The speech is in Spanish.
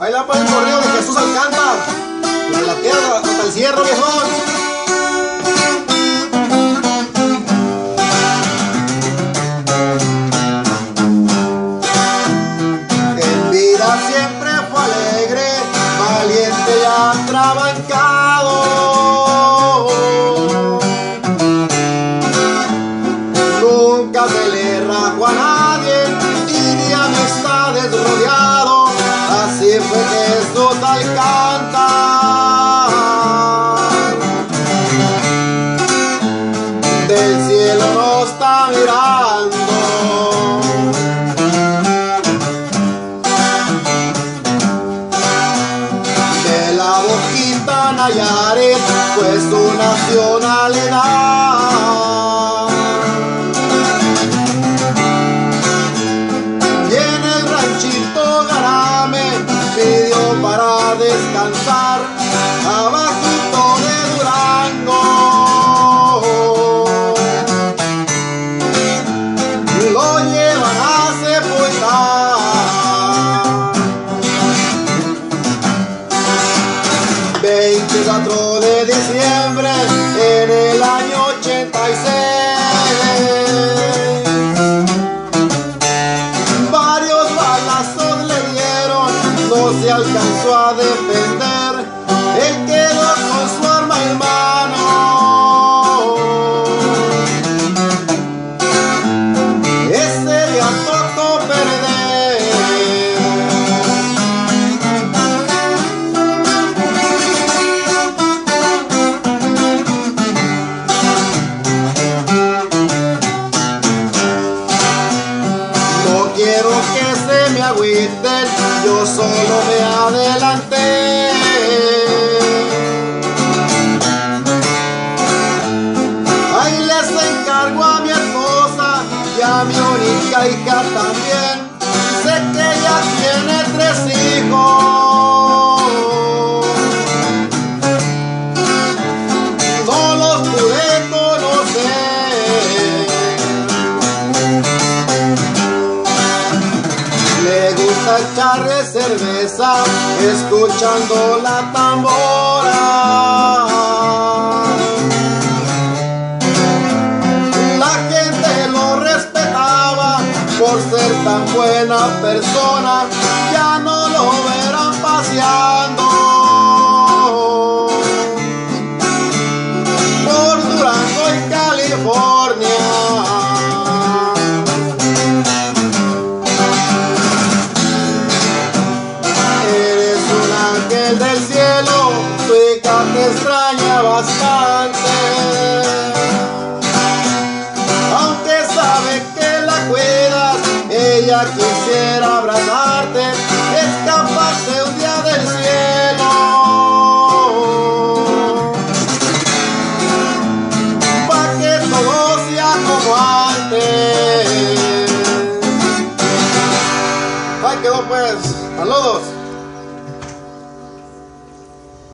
Ahí la para el correo de Jesús Alcántara. De la tierra hasta el cierre, viejón. En vida siempre fue alegre, valiente y atrabancado. Nunca se le rajó a nadie Jesús Alcántara. Del cielo nos está mirando. de la boquita Nayarit fue su nacionalidad. Para descansar abajito de Durango. Lo llevan a sepultar. 24 de diciembre en el año 86. Alcanzó a defender. Él quedó con su arma en mano. Ese día tocó perder. No quiero que se me agüiten, yo solo les encargo a mi esposa y a mi única hija también. Sé que ella tiene tres hijos. No los pude conocer. Le gusta echarle cerveza escuchando la tambora. Por ser tan buena persona. Ya no lo verán paseando. Por Durango y California. Eres un ángel del cielo, tu hija te extraña bastante. Quisiera abrazarte, escaparte un día del cielo. Pa' que todo sea como antes. Ahí quedó pues. Saludos.